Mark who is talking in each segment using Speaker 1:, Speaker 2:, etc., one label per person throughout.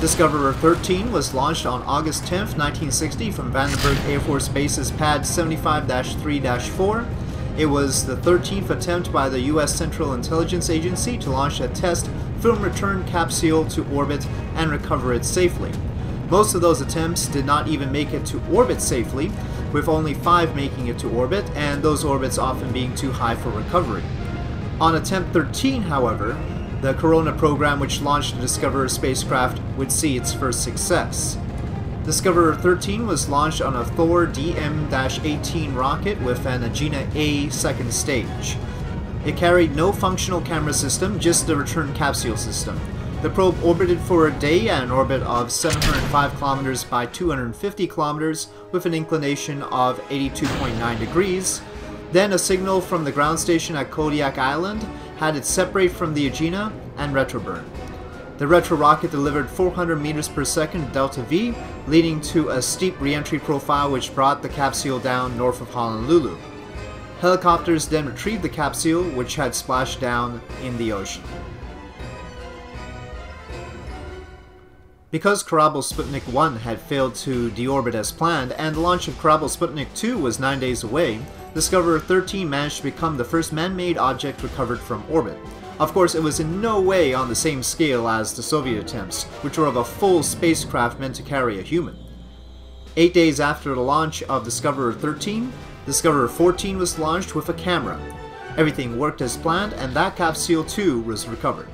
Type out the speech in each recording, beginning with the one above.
Speaker 1: Discoverer 13 was launched on August 10, 1960 from Vandenberg Air Force Base's Pad 75-3-4. It was the 13th attempt by the U.S. Central Intelligence Agency to launch a test film return capsule to orbit and recover it safely. Most of those attempts did not even make it to orbit safely, with only five making it to orbit, and those orbits often being too high for recovery. On attempt 13, however, the Corona program which launched the Discoverer spacecraft would see its first success. Discoverer 13 was launched on a Thor DM-18 rocket with an Agena A second stage. It carried no functional camera system, just the return capsule system. The probe orbited for a day at an orbit of 705 kilometers by 250 kilometers with an inclination of 82.9 degrees. Then a signal from the ground station at Kodiak Island had it separate from the Agena and retroburn. The retro rocket delivered 400 meters per second delta V, leading to a steep reentry profile which brought the capsule down north of Honolulu. Helicopters then retrieved the capsule, which had splashed down in the ocean. Because Korabl Sputnik 1 had failed to deorbit as planned, and the launch of Korabl Sputnik 2 was 9 days away, Discoverer 13 managed to become the first man-made object recovered from orbit. Of course, it was in no way on the same scale as the Soviet attempts, which were of a full spacecraft meant to carry a human. Eight days after the launch of Discoverer 13, Discoverer 14 was launched with a camera. Everything worked as planned, and that capsule too was recovered.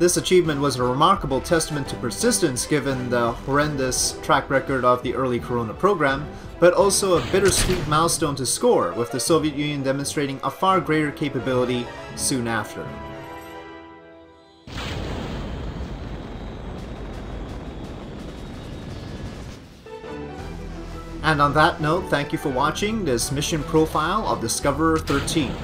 Speaker 1: This achievement was a remarkable testament to persistence given the horrendous track record of the early Corona program, but also a bittersweet milestone to score, with the Soviet Union demonstrating a far greater capability soon after. And on that note, thank you for watching this mission profile of Discoverer 13.